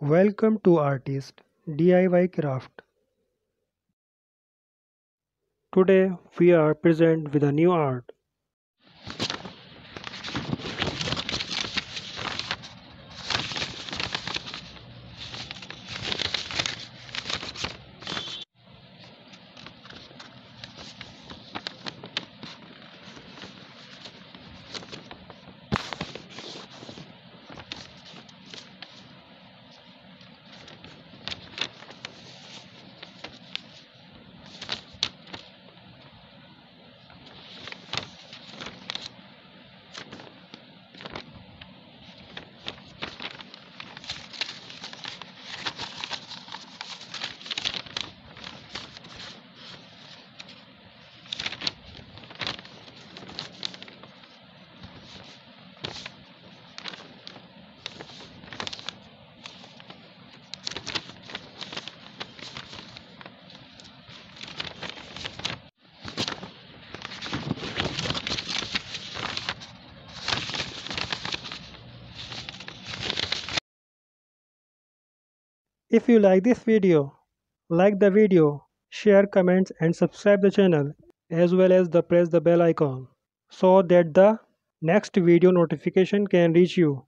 Welcome to Artist DIY Craft. Today we are present with a new art. If you like this video, like the video, share comments and subscribe the channel as well as the press the bell icon so that the next video notification can reach you.